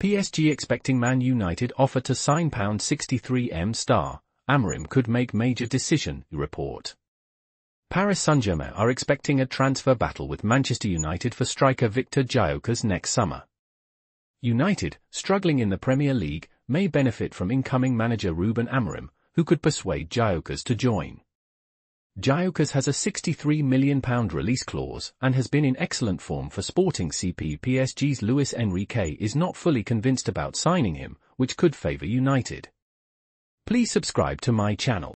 PSG expecting Man United offer to sign pound 63M star, Amorim could make major decision, report. Paris Saint-Germain are expecting a transfer battle with Manchester United for striker Viktor Gyökeres next summer. United, struggling in the Premier League, may benefit from incoming manager Ruben Amorim, who could persuade Gyökeres to join. Gyökeres has a £63 million release clause and has been in excellent form for Sporting CP PSG's Luis Enrique is not fully convinced about signing him, which could favour United. Please subscribe to my channel.